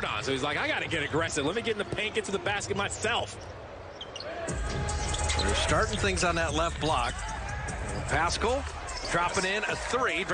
scored on. So he's like, I got to get aggressive. Let me get in the paint, get to the basket myself. They're starting things on that left block. Pascal dropping in a three.